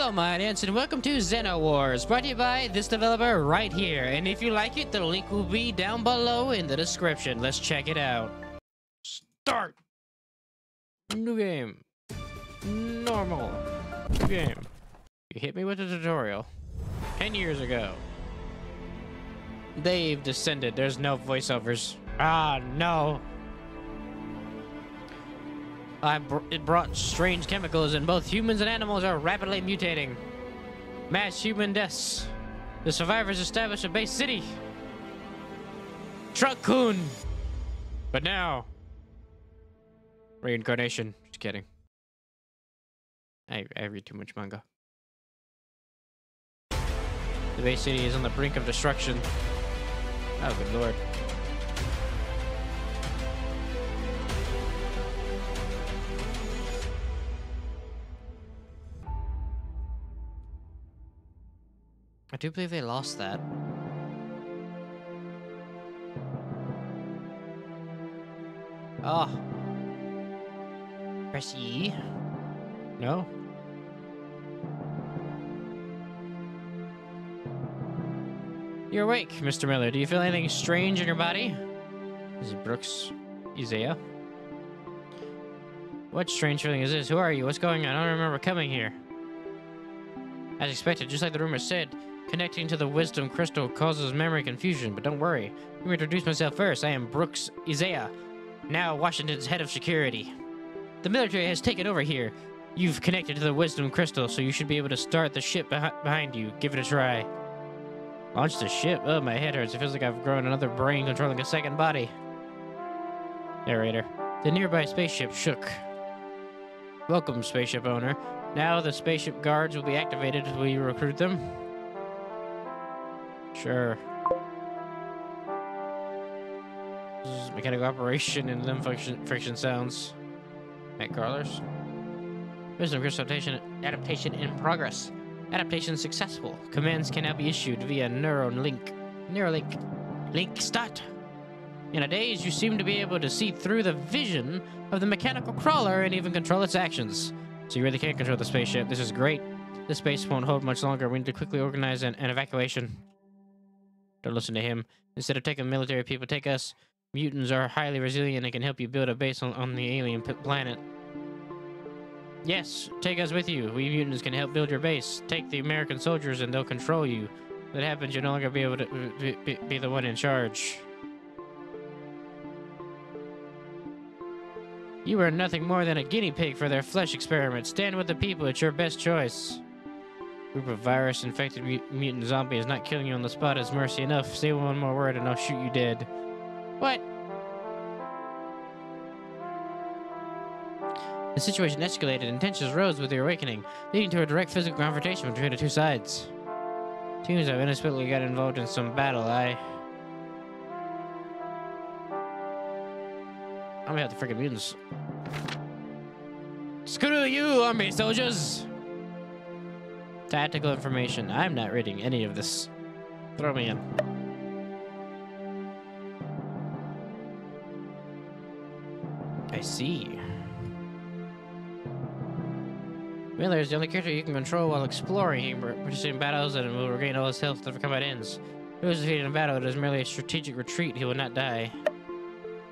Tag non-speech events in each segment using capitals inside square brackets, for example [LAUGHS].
Hello, my audience, and welcome to Xenowars, brought to you by this developer right here. And if you like it, the link will be down below in the description. Let's check it out. Start. New game. Normal. New game. You hit me with a tutorial. Ten years ago. They've descended. There's no voiceovers. Ah, no. It brought strange chemicals, and both humans and animals are rapidly mutating. Mass human deaths. The survivors established a base city. Truck-kun. But now, reincarnation. Just kidding. I, I read too much manga. The base city is on the brink of destruction. Oh, good lord. I do believe they lost that. Ah. Oh. Press E. No. You're awake, Mr. Miller. Do you feel anything strange in your body? Is it Brooks Isaiah? What strange feeling is this? Who are you? What's going on? I don't remember coming here. As expected, just like the rumor said, connecting to the wisdom crystal causes memory confusion, but don't worry. Let me introduce myself first. I am Brooks Isaiah, now Washington's head of security. The military has taken over here. You've connected to the wisdom crystal, so you should be able to start the ship beh behind you. Give it a try. Launch the ship? Oh, my head hurts. It feels like I've grown another brain controlling a second body. Narrator. The nearby spaceship shook. Welcome, spaceship owner. Now the spaceship guards will be activated. Will you recruit them? Sure. This is mechanical operation and limb function friction sounds. Matt Carlers. Wisdom crystal adaptation, adaptation in progress. Adaptation successful. Commands can now be issued via Neuralink. Neuralink. Link start. In a daze, you seem to be able to see through the vision of the mechanical crawler and even control its actions. So you really can't control the spaceship. This is great. This space won't hold much longer. We need to quickly organize an, an evacuation. Don't listen to him. Instead of taking military people, take us. Mutants are highly resilient and can help you build a base on, on the alien planet. Yes, take us with you. We mutants can help build your base. Take the American soldiers and they'll control you. If that happens, you'll no longer be able to be, be the one in charge. You are nothing more than a guinea pig for their flesh experiment. Stand with the people. It's your best choice. Group of virus-infected mutant zombie is not killing you on the spot is mercy enough. Say one more word and I'll shoot you dead. What? The situation escalated and tensions rose with the awakening, leading to a direct physical confrontation between the two sides. Teams have inexplicably got involved in some battle. I... I'm gonna have the freaking mutants. Screw you, army soldiers! Tactical information. I'm not reading any of this. Throw me in. I see. Miller is the only character you can control while exploring, participating in battles, and will regain all his health after combat ends. If he was defeated in battle, it is merely a strategic retreat. He will not die.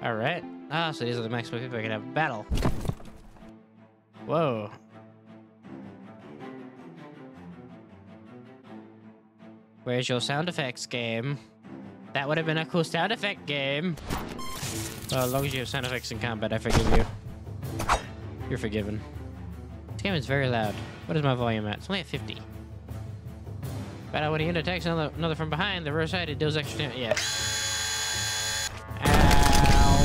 Alright. Ah, so these are the maximum people I can have battle. Whoa. Where's your sound effects game? That would have been a cool sound effect game. Well, as long as you have sound effects in combat, I forgive you. You're forgiven. This game is very loud. What is my volume at? It's only at 50. But when he attacks another, another from behind, the reverse side, it deals extra damage. Yeah. Ow.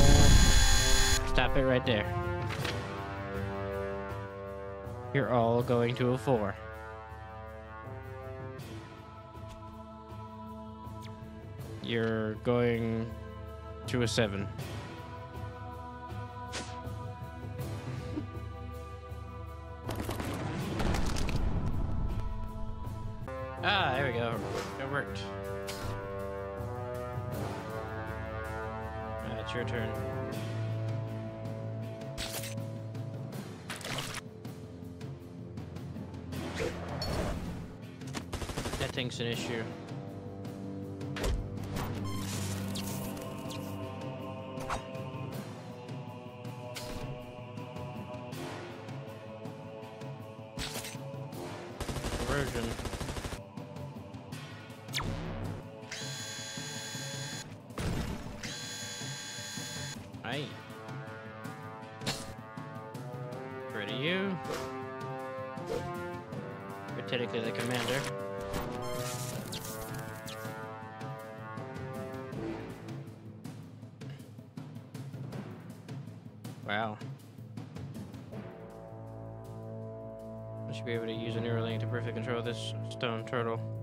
Stop it right there. You're all going to a four. You're going to a seven. [LAUGHS] Ah, there we go. It worked. Uh, it's your turn. think's an issue. Turtle.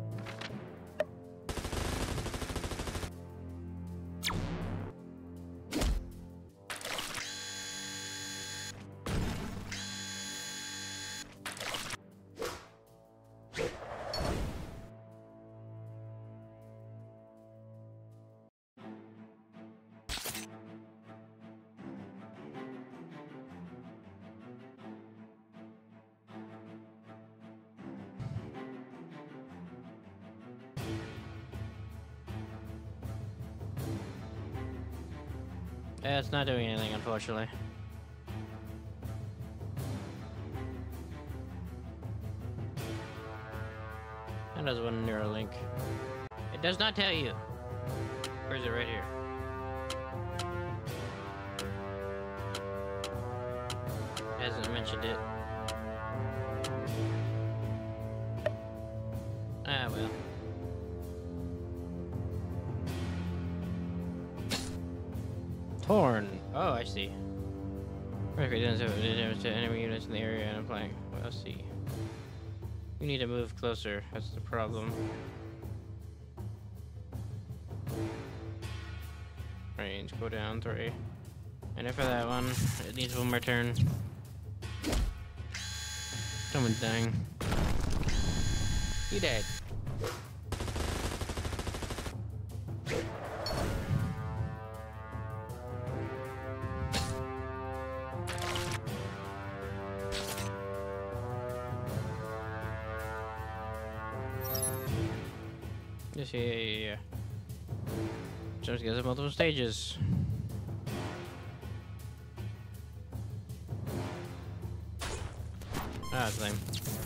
Yeah, it's not doing anything, unfortunately. That does one Neuralink. It does not tell you. Or is it right here? We need to move closer. That's the problem. Range, go down three. And for that one, it needs one more turn. Someone's dying. He dead. Yeah, yeah. Just gets multiple stages. Ah, that's lame.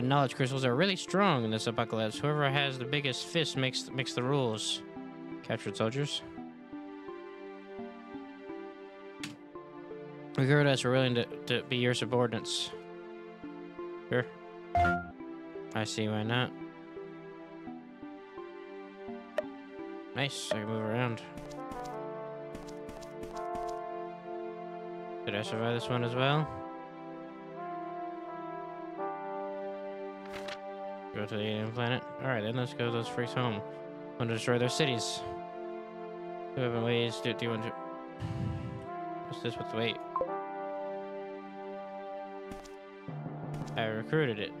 Knowledge crystals are really strong in this apocalypse. Whoever has the biggest fist makes makes the rules. Captured soldiers. Us. We're willing to, to be your subordinates. Sure. I see why not. Nice. I can move around. Did I survive this one as well? Go to the alien planet. Alright, then let's go those freaks home. Want to destroy their cities. Do have ways to do you What's this with the weight? I recruited it.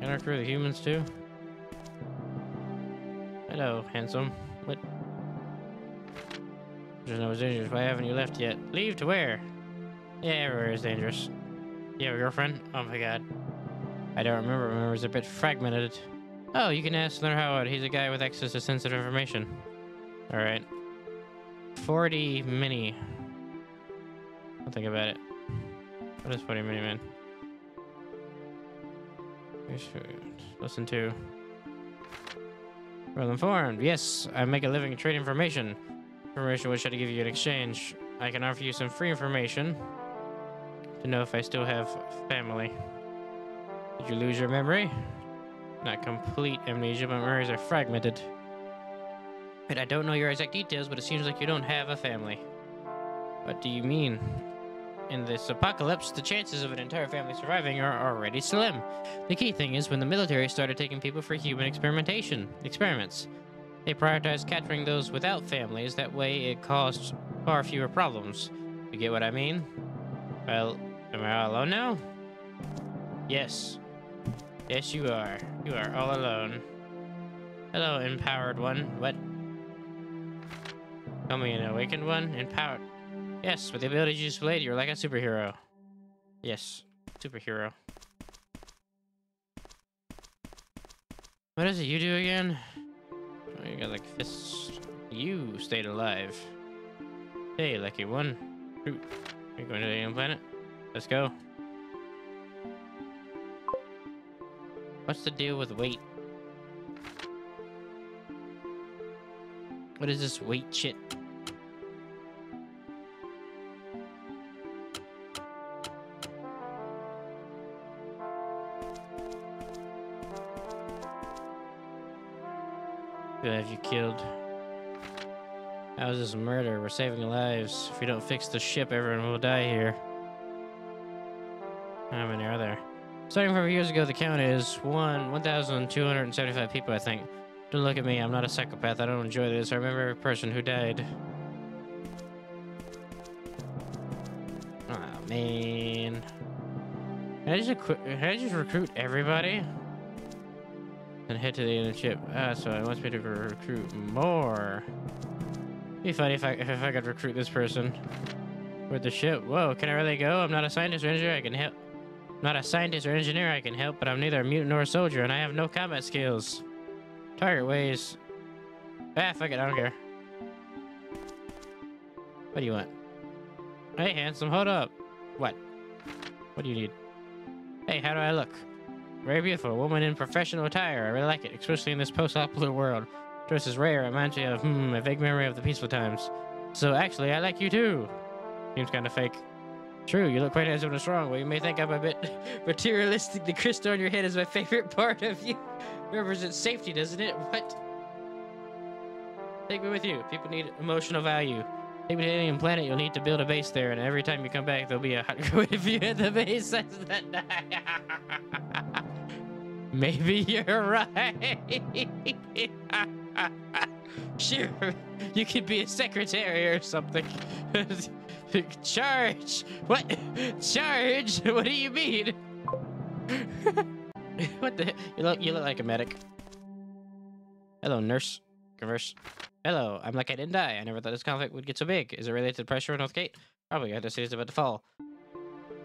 Can I recruit the humans too? Hello, handsome. What there's no dangerous. Why haven't you left yet? Leave to where? Yeah, everywhere is dangerous. You have a girlfriend? Oh my god. I don't remember. Remember, it's a bit fragmented. Oh, you can ask Leonard Howard. He's a guy with access to sensitive information. Alright. 40 mini. I'll think about it. What is 40 mini, man? Listen to. Well informed. Yes, I make a living trade information. Information which I give you in exchange. I can offer you some free information to know if I still have family. Did you lose your memory? Not complete amnesia, but memories are fragmented. And I don't know your exact details, but it seems like you don't have a family. What do you mean? In this apocalypse, the chances of an entire family surviving are already slim. The key thing is when the military started taking people for human experimentation experiments. They prioritized capturing those without families. That way, it caused far fewer problems. You get what I mean? Well, am I all alone now? Yes. Yes, you are. You are all alone. Hello, empowered one. What? Call me an awakened one? Empowered. Yes, with the abilities you displayed, you're like a superhero. Yes, superhero. What is it you do again? Oh, you got like fists. You stayed alive. Hey, lucky one. Are you going to the alien planet? Let's go. What's the deal with weight? What is this weight shit? Who have you killed? How is this murder? We're saving lives. If we don't fix the ship, everyone will die here. How many are there? Starting from years ago, the count is one 1,275 people, I think. Don't look at me. I'm not a psychopath. I don't enjoy this. I remember every person who died. Oh, man. Can I just, can I just recruit everybody? and head to the inner ship. Ah, so it wants me to recruit more. Be funny if I if I could recruit this person with the ship. Whoa, can I really go? I'm not a scientist or engineer. I can help. Not a scientist or engineer. I can help, but I'm neither a mutant nor a soldier, and I have no combat skills. Target weighs. Ah, fuck it. I don't care. What do you want? Hey, handsome, hold up. What? What do you need? Hey, how do I look? Very beautiful. woman in professional attire. I really like it, especially in this post-apocalyptic world. Dress is rare. Reminds me of, hmm, a vague memory of the peaceful times. So actually, I like you too. Seems kind of fake. True, you look quite handsome and strong. Well, you may think I'm a bit [LAUGHS] materialistic. The crystal on your head is my favorite [LAUGHS] part of you. Represents safety, doesn't it? What? Take me with you. People need emotional value. Take me to alien planet. You'll need to build a base there, and every time you come back, there'll be a hot [LAUGHS] you at the base. Maybe you're right. sure, you could be a secretary or something. Charge! What? Charge? [LAUGHS] What do you mean? [LAUGHS] what the? You look. You look like a medic. Hello, nurse. Converse. Hello. I'm like I didn't die. I never thought this conflict would get so big. Is it related to the pressure on Northgate? Probably. Other city's about to fall.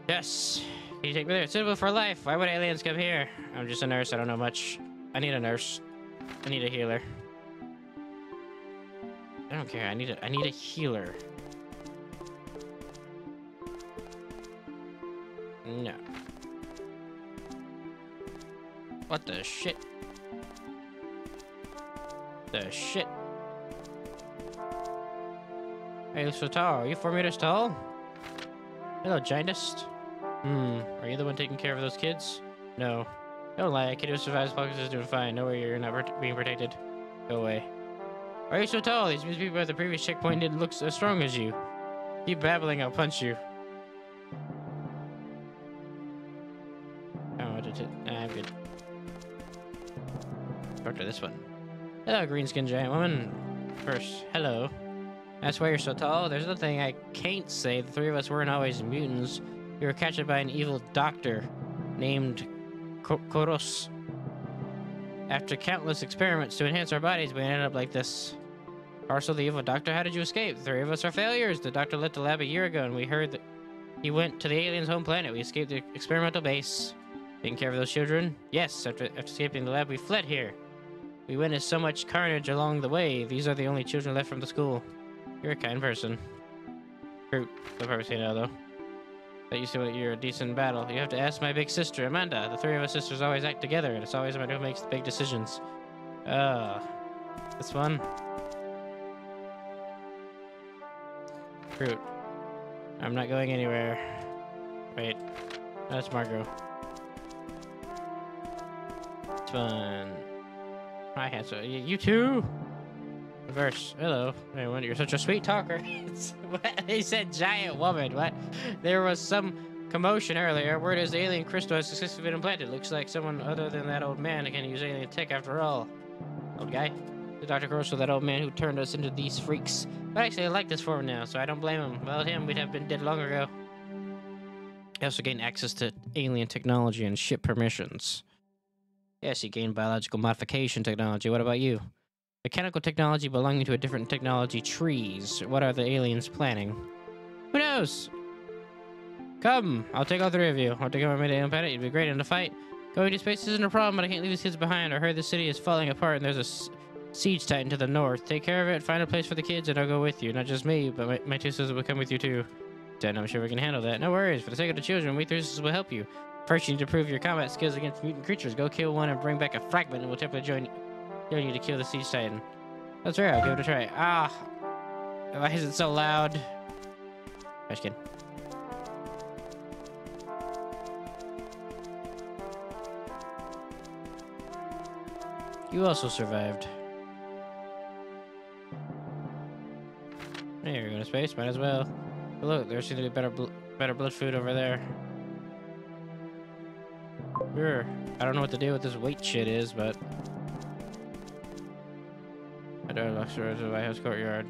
Yes. Can you take me there? It's suitable for life. Why would aliens come here? I'm just a nurse. I don't know much. I need a nurse. I need a healer. I don't care. I need a I need a healer. No. What the shit? The shit? Hey, you so tall. Are you four meters tall? Hello, giantist. Hmm, are you the one taking care of those kids? No. Don't lie, a kid who survives Pockets is doing fine. No way you're not being protected. Go away. Why are you so tall? These people at the previous checkpoint didn't look as strong as you. Keep babbling, I'll punch you. I'm good. Talk to this one. Hello, green skin giant woman. First, hello. That's why you're so tall. There's nothing I can't say. The three of us weren't always mutants. We were captured by an evil doctor named Koros. After countless experiments to enhance our bodies, we ended up like this. Also, the evil doctor, how did you escape? The three of us are failures. The doctor left the lab a year ago, and we heard that he went to the alien's home planet. We escaped the experimental base. Taking care of those children? Yes, after, after escaping the lab, we fled here. We witnessed so much carnage along the way. These are the only children left from the school. You're a kind person. Fruit. They'll probably say no, though. That you see what you're a decent battle. You have to ask my big sister, Amanda. The three of us sisters always act together, and it's always Amanda who makes the big decisions. Uh, this one. Fruit. I'm not going anywhere. Wait. That's Margot. It's fun. Hi, Hansel. You too? Reverse. Hello. Hey, you're such a sweet talker. [LAUGHS] He said giant woman. What? There was some commotion earlier. Where does alien crystal has successfully been implanted? Looks like someone other than that old man can use alien tech after all. Old guy. The Dr. Grosso, that old man who turned us into these freaks. But actually, I like this form now, so I don't blame him. Without him, we'd have been dead long ago. I also gained access to alien technology and ship permissions. Yes, you gained biological modification technology. What about you? Mechanical technology belonging to a different technology trees. What are the aliens planning? Who knows? Come, I'll take all three of you. I'll take on my alien planet. You'd be great in a fight. Going to space isn't a problem, but I can't leave these kids behind. I heard the city is falling apart and there's a siege titan to the north. Take care of it, find a place for the kids, and I'll go with you. Not just me, but my, my two sisters will come with you too. Then I'm sure we can handle that. No worries. For the sake of the children, we three sisters will help you. First, you need to prove your combat skills against mutant creatures. Go kill one and bring back a fragment, and we'll temporarily join, join you to kill the siege titan. That's right. I'll give it a try. Ah, why is it so loud? Just kidding. You also survived. Hey, you're going to space. Might as well. But look, there seems to be better, bl better blood food over there. Sure. I don't know what the deal with this weight shit is, but. I don't know. It's the White House courtyard.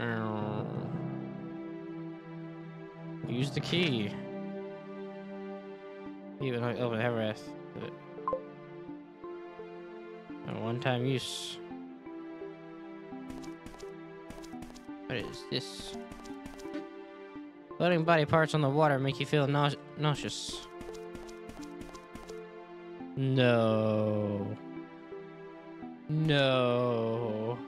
Oh. Use the key. Even like oh, open Everest. Uh, a one-time use. What is this? Floating body parts on the water make you feel nau nauseous. No. No.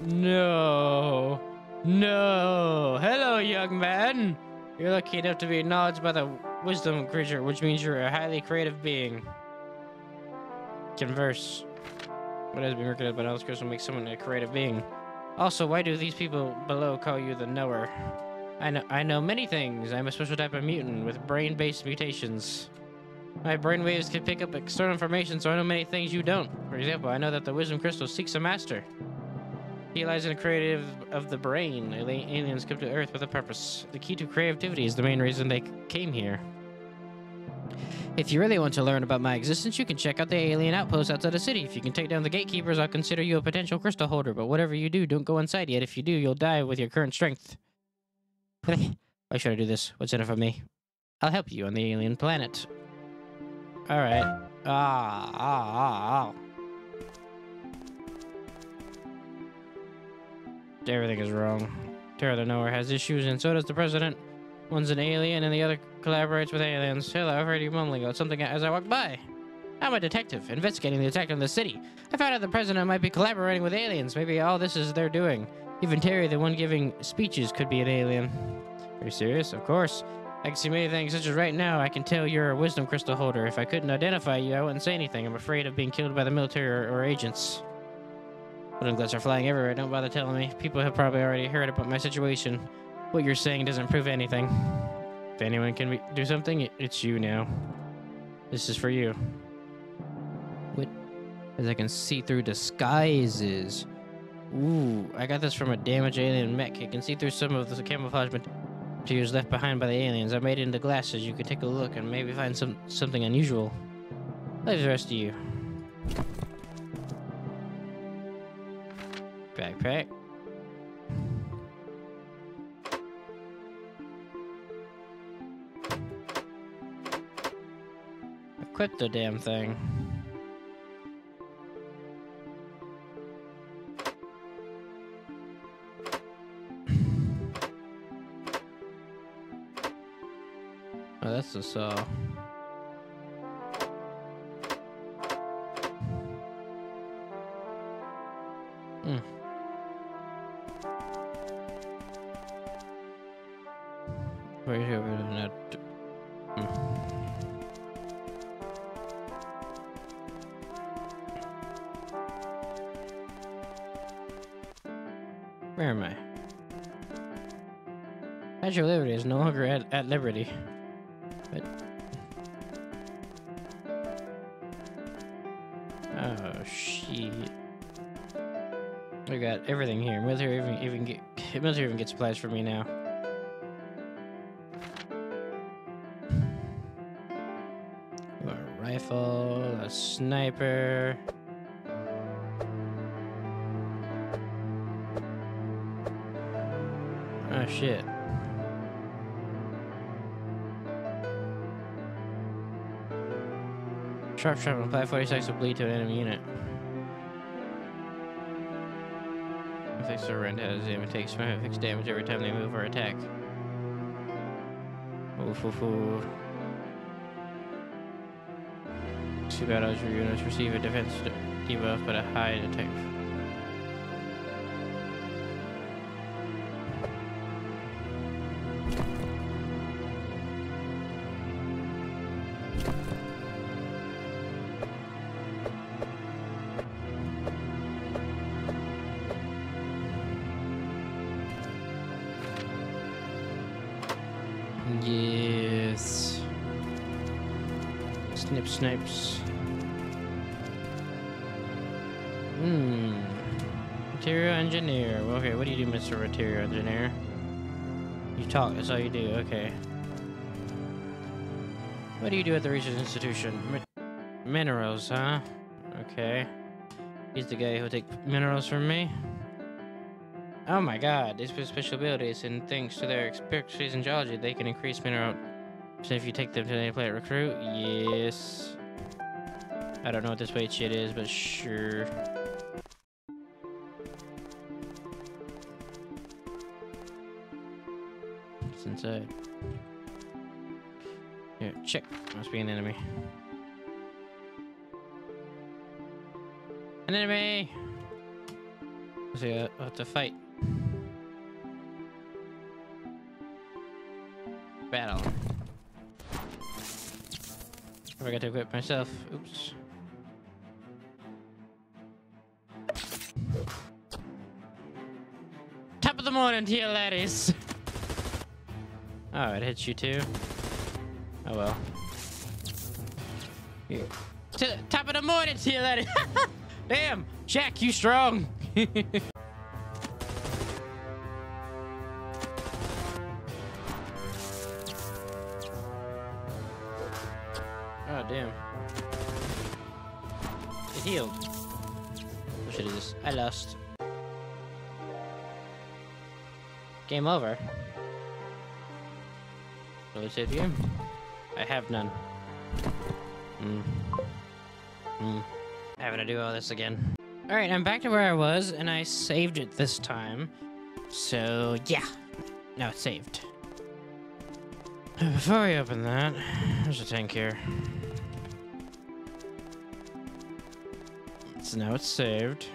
No. No. Hello, young man. You're lucky enough to be acknowledged by the wisdom creature, which means you're a highly creative being. Converse. What has been recognized by knowledge crystal makes someone a creative being. Also, why do these people below call you the knower? I know I know many things. I'm a special type of mutant with brain-based mutations. My brainwaves can pick up external information, so I know many things you don't. For example, I know that the wisdom crystal seeks a master. He lies in the creative of the brain. Aliens come to Earth with a purpose. The key to creativity is the main reason they came here. If you really want to learn about my existence, you can check out the alien outpost outside the city. If you can take down the gatekeepers, I'll consider you a potential crystal holder. But whatever you do, don't go inside yet. If you do, you'll die with your current strength. Why should I do this? What's in it for me? I'll help you on the alien planet. Alright. Ah, ah, ah, ah. Everything is wrong. Terra the Knower has issues, and so does the President. One's an alien, and the other collaborates with aliens. Hello, I heard you mumbling about something as I walked by. I'm a detective, investigating the attack on the city. I found out the President might be collaborating with aliens. Maybe all this is their doing. Even Terry, the one giving speeches, could be an alien. Are you serious? Of course. I can see many things, such as right now, I can tell you're a wisdom crystal holder. If I couldn't identify you, I wouldn't say anything. I'm afraid of being killed by the military or, or agents. Wooden gloves are flying everywhere. Don't bother telling me. People have probably already heard about my situation. What you're saying doesn't prove anything. If anyone can do something, it's you now. This is for you. What? As I can see through disguises. Ooh, I got this from a damaged alien mech. It can see through some of the camouflage materials left behind by the aliens. I made it into glasses. You can take a look and maybe find some something unusual. Leave the rest to you. Backpack. Equip the damn thing. That's the saw. Hmm. Right here, we're. Where am I? Statue of Liberty is no longer at, at liberty. But oh shit! I got everything here. Military even even get [LAUGHS] military even gets supplies for me now. A rifle, a sniper. Oh shit. Sharp shrapnel, 546 will bleed to an enemy unit. Affects the rent has aim takes fixed damage every time they move or attack. Oof, oof, oof. Two battles your units receive a defense debuff but a high attack. Snipes. Hmm. Material engineer. Okay, what do you do, Mr. Material Engineer? You talk, that's all you do, okay. What do you do at the research institution? Mi- minerals, huh? Okay. He's the guy who'll take minerals from me. Oh my god, these special abilities, and thanks to their expertise in geology, they can increase mineral. So if you take them to any planet recruit, yes. I don't know what this weight shit is, but sure. It's inside. Here, check. Must be an enemy. An enemy! So yeah, I'll have to fight. Forgot to equip myself. Oops. Top of the morning to you, laddies. Oh, it hits you too. Oh well. To top of the morning to you, laddies. [LAUGHS] Damn, Jack, you strong. [LAUGHS] Game over. Will it save the? I have none. Hmm. Hmm. Having to do all this again. Alright, I'm back to where I was, and I saved it this time. So, yeah. Now it's saved. Before we open that, there's a tank here. So now it's saved.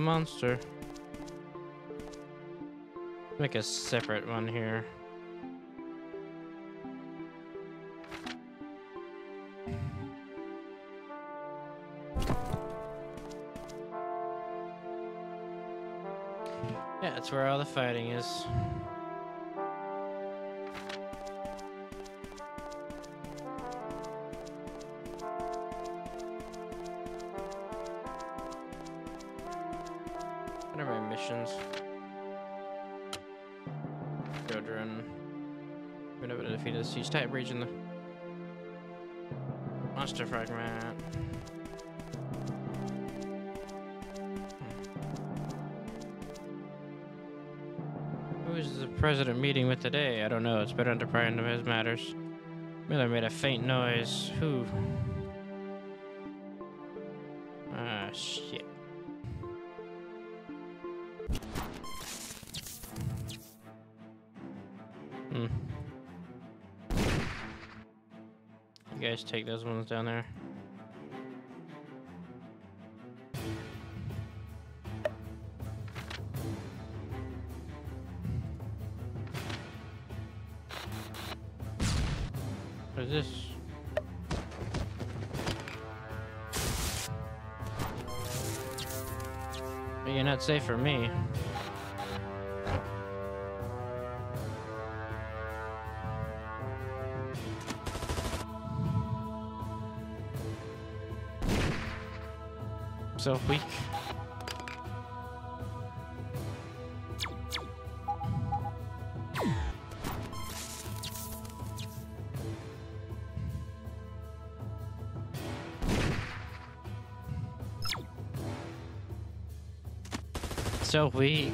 The monster. Make a separate one here. Yeah, that's where all the fighting is. region. Monster fragment. Hmm. Who is the president meeting with today? I don't know. It's better under prior matters. Miller made a faint noise. Who? Those ones down there. What is this? But you're not safe for me. So weak. So weak.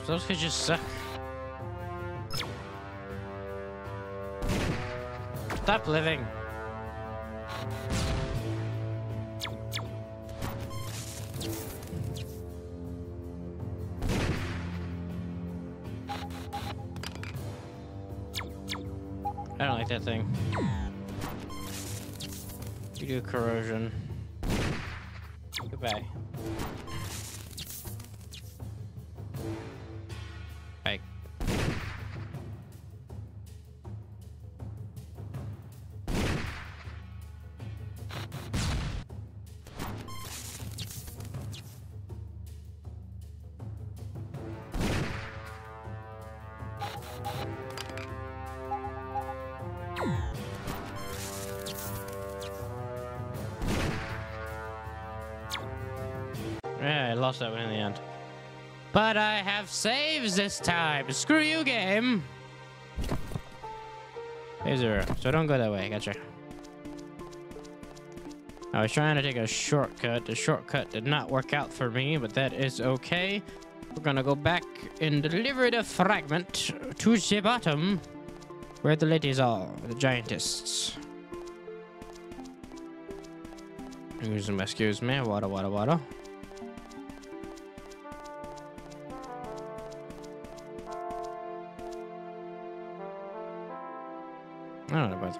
Those. Those could just suck. Stop living. I don't like that thing. You do corrosion. Goodbye. One in the end. But I have saves this time. Screw you, game. Hey, zero. So don't go that way. Gotcha. I was trying to take a shortcut. The shortcut did not work out for me, but that is okay. We're gonna go back and deliver the fragment to the bottom where the ladies are, the giantess. Excuse me, excuse me. Water, water, water.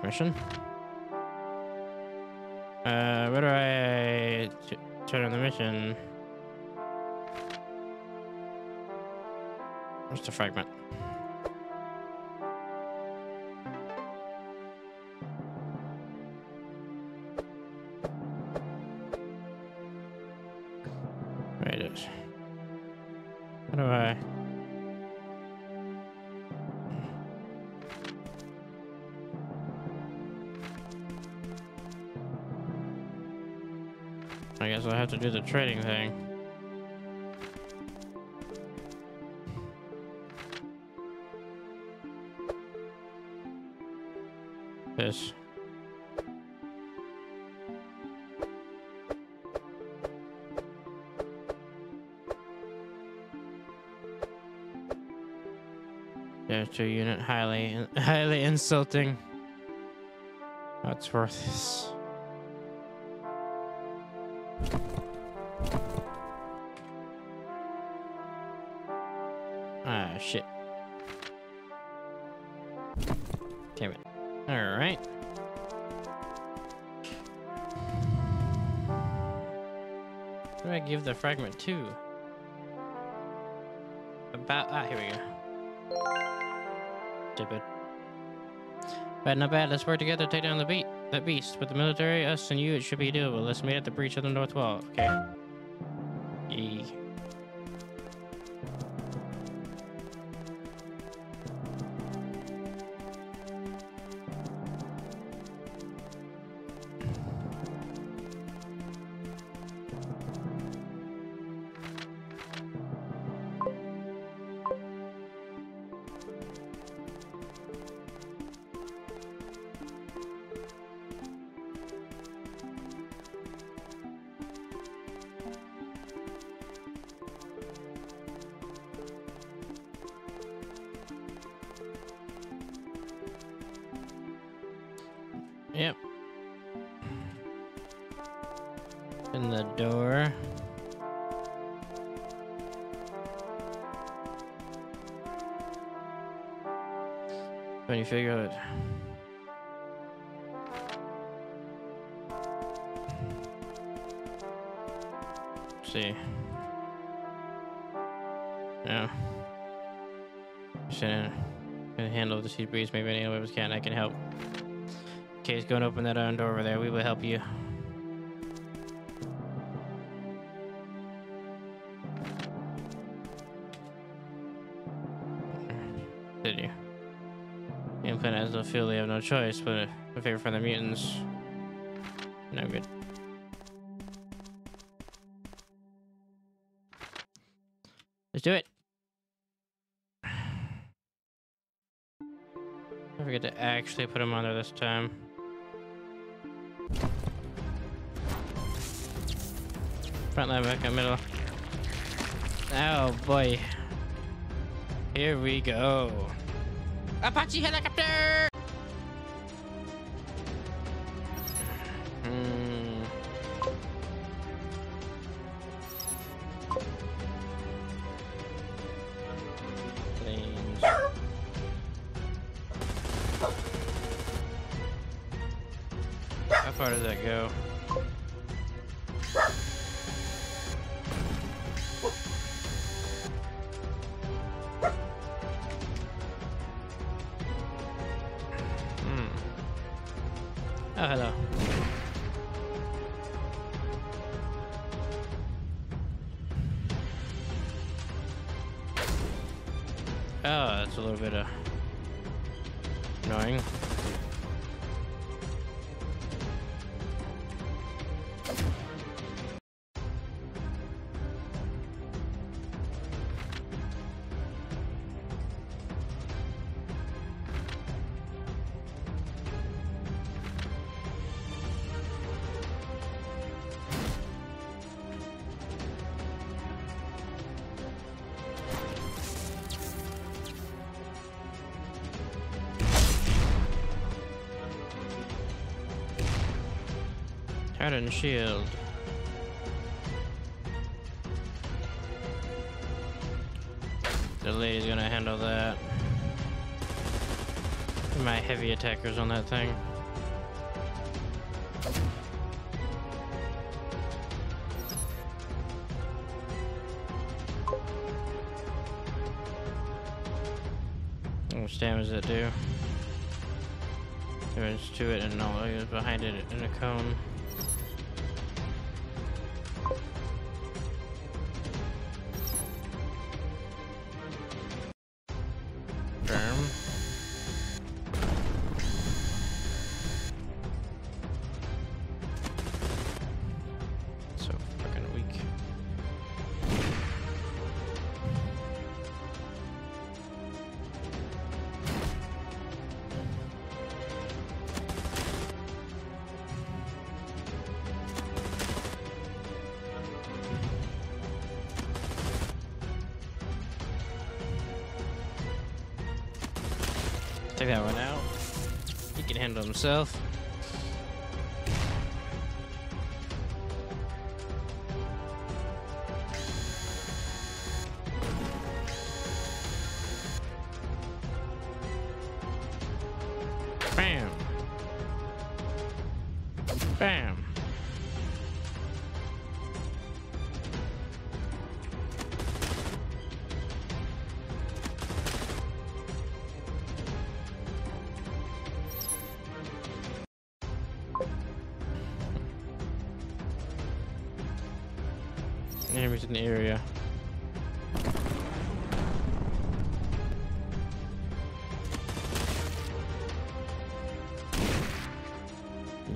Mission. Uh, where do I turn on the mission? Where's the fragment? Trading thing. There's two unit highly highly insulting. That's worth this. Fragment to? About. Ah, here we go. Stupid. Bad, not bad. Let's work together to take down the beat. That beast. With the military, us, and you, it should be doable. Let's meet at the breach of the North Wall. Okay. Yee. Yep. In the door. When you figure out. see. Yeah. Shouldn't can handle the sea breeze. Maybe any of us can. I can help. Let's go and open that iron door over there. We will help you. Did you? The implant no feel they have no choice, but a favor from the mutants. No good. Let's do it. [SIGHS] I forget to actually put him on there this time. Front line, back in middle. Oh boy. Here we go. Apache helicopter! Hmm. How far does that go? Shield. The lady's gonna handle that. My heavy attackers on that thing. How much damage does it do? Damage to it and it's behind it in a cone. Can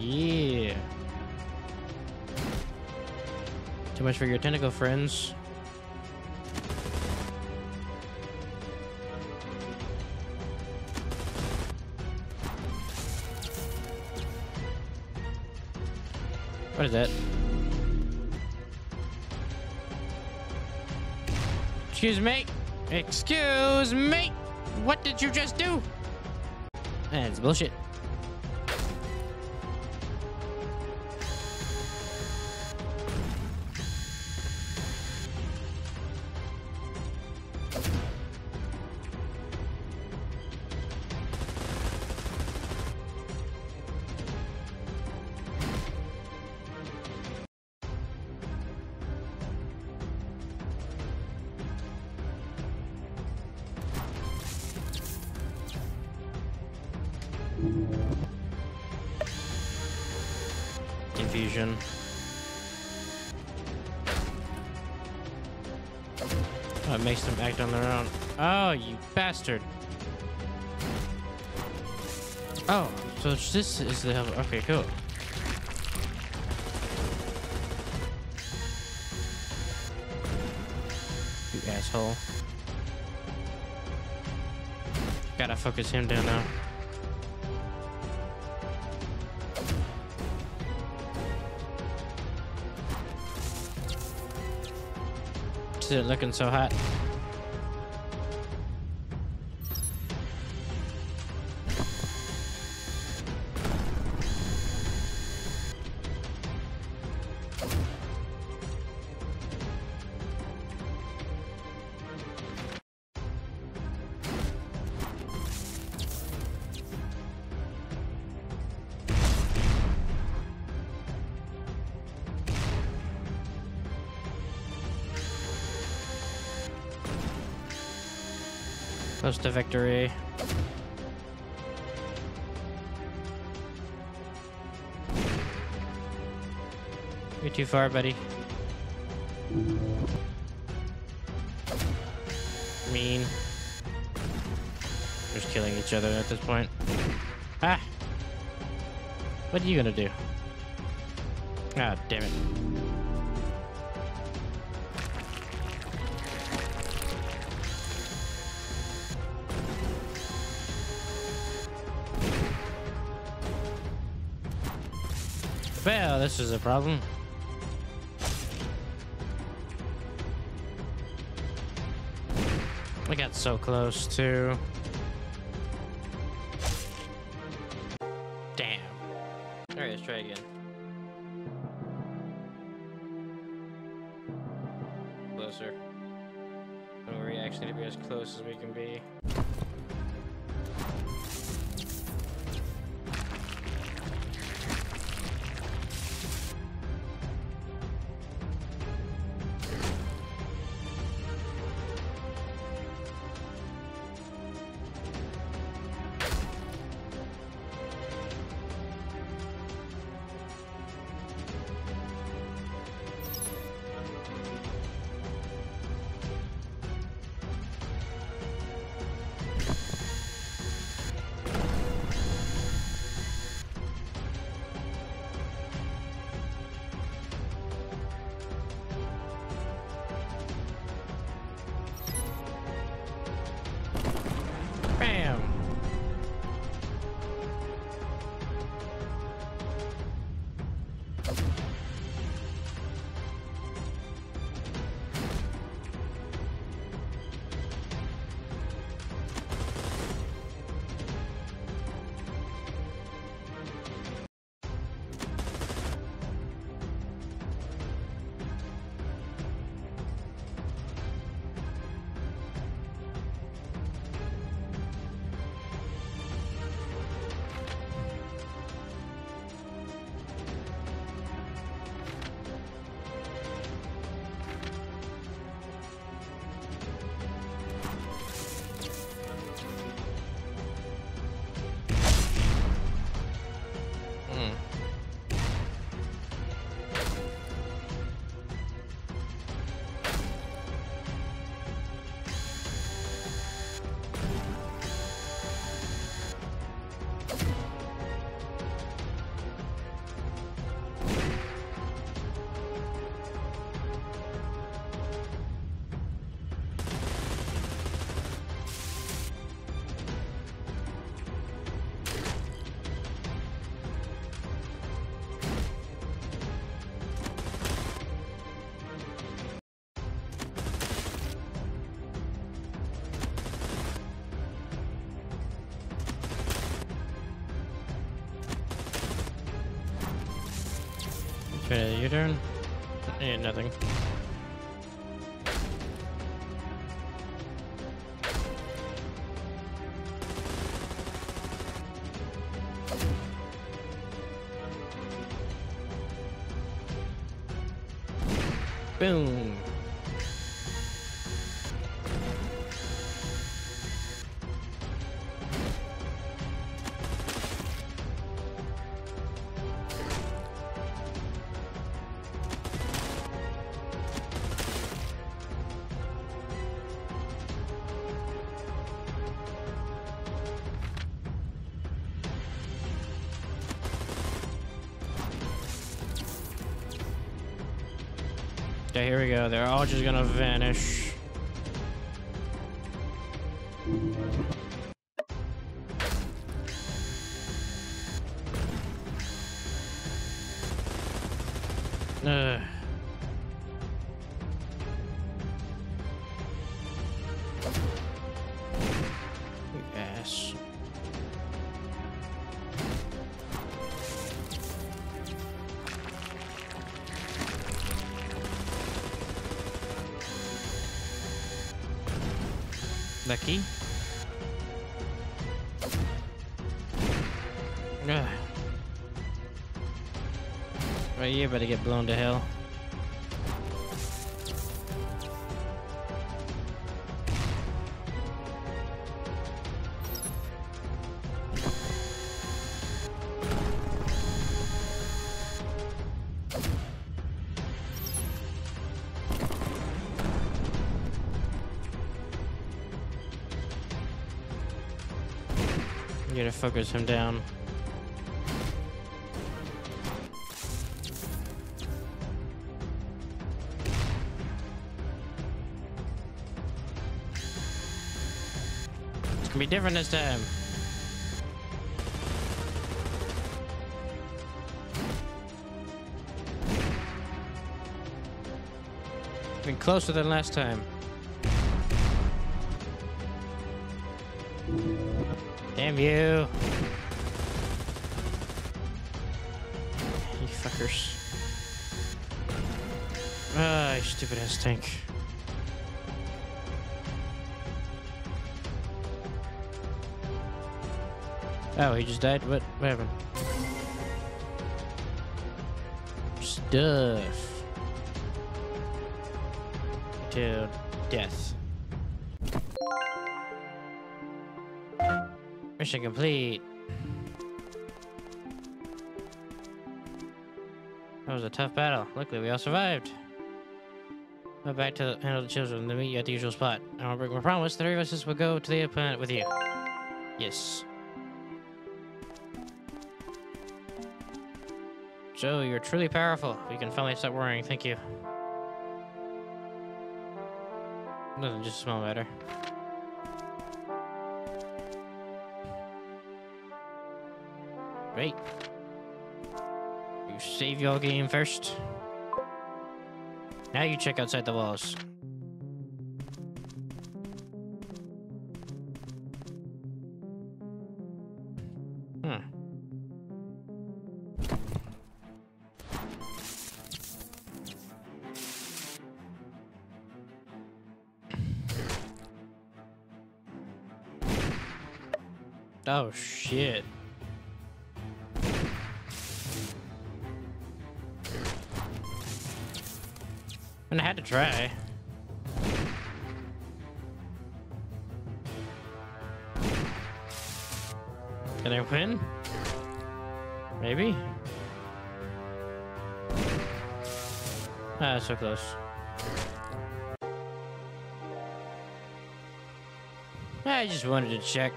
Yeah. Too much for your tentacle friends. What is that? Excuse me. Excuse me. What did you just do? That's bullshit. This is the. Okay, cool. You asshole. Gotta focus him down now. Is it looking so hot? To victory. You're too far, buddy. Mean. We're just killing each other at this point. Ah! What are you gonna do? Ah, damn it. This is a problem. We got so close too. Damn. Alright, let's try again. Closer. We actually to be as close as we can be. Okay, your turn. Yeah, nothing. Here we go. They're all just gonna vanish. Right, you better get blown to hell. You gotta focus him down. Be different this time. Been closer than last time. Damn you. You fuckers. Ah, you stupid ass tank. Oh, he just died? What, what happened? Stuff. To death. Mission complete. That was a tough battle. Luckily, we all survived. Go back to handle the children, then meet you at the usual spot. I'll break my promise. The three of us will go to the planet with you. Yes. Joe, you're truly powerful. We can finally stop worrying. Thank you. Doesn't just smell better. Wait. You save your game first. Now you check outside the walls. Ah. I just wanted to check.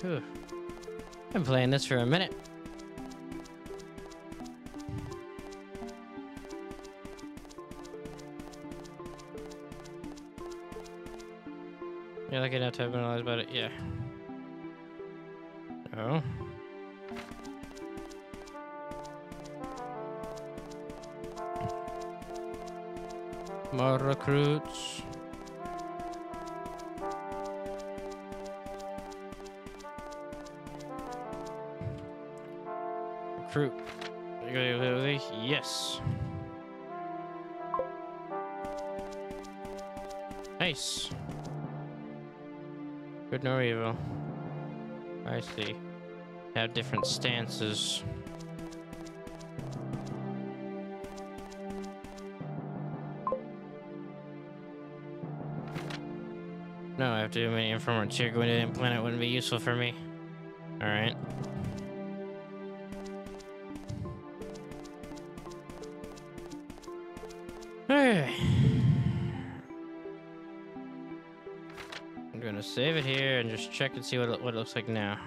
Phew. Been playing this for a minute. You're lucky enough to have been realized about it, yeah. Recruits. Recruit. Yes. Nice. Good nor evil. I see. Have different stances. Have too many informants here. Going to the planet wouldn't be useful for me. Alright. Alright. I'm gonna save it here and just check and see what it, what it looks like now.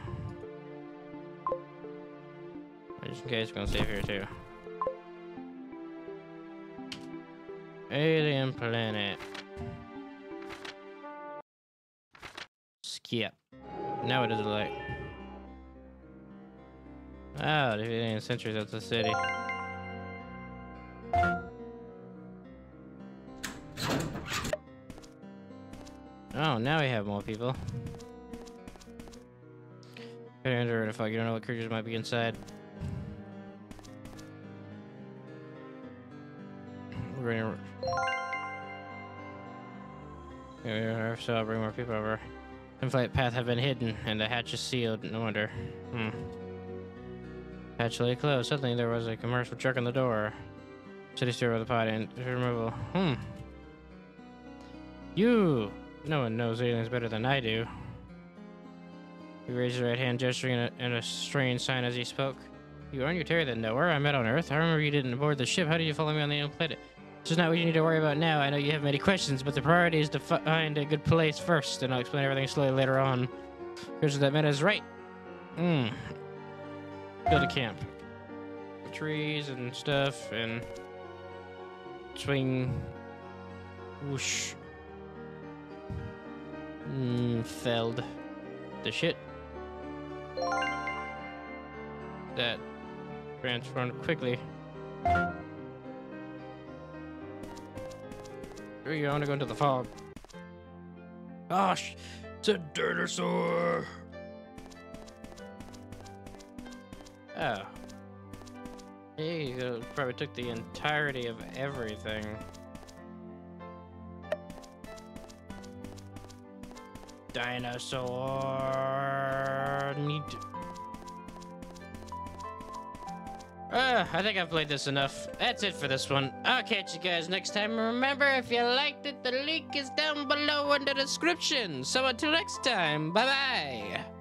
Okay, it's gonna save here too. Alien planet. Skip. Now what is it like? Oh, alien sentries at the city. Oh, now we have more people. Better enter if you don't know what creatures might be inside. We're gonna. Yeah, so I'll bring more people over. Inflight path have been hidden, and the hatch is sealed. No wonder. Hmm. Hatch lay closed. Suddenly there was a commercial truck on the door. City store with a pod and removal. Hmm. You! No one knows aliens better than I do. He raised his right hand, gesturing in a, in a strange sign as he spoke. You aren't Terry that nowhere I met on Earth? I remember you didn't board the ship. How did you follow me on the alien planet? This is not what you need to worry about now. I know you have many questions, but the priority is to find a good place first, and I'll explain everything slowly later on. Here's what that meant is right. Hmm. Build a camp. Trees and stuff, and swing. Whoosh. Hmm. Felled. The shit. That transformed quickly. Here you go, I want to go into the fog. Gosh, it's a dinosaur. Oh. He probably took the entirety of everything. Dinosaur. Need. Uh, I think I've played this enough. That's it for this one. I'll catch you guys next time. Remember, if you liked it, the link is down below in the description. So until next time, bye-bye.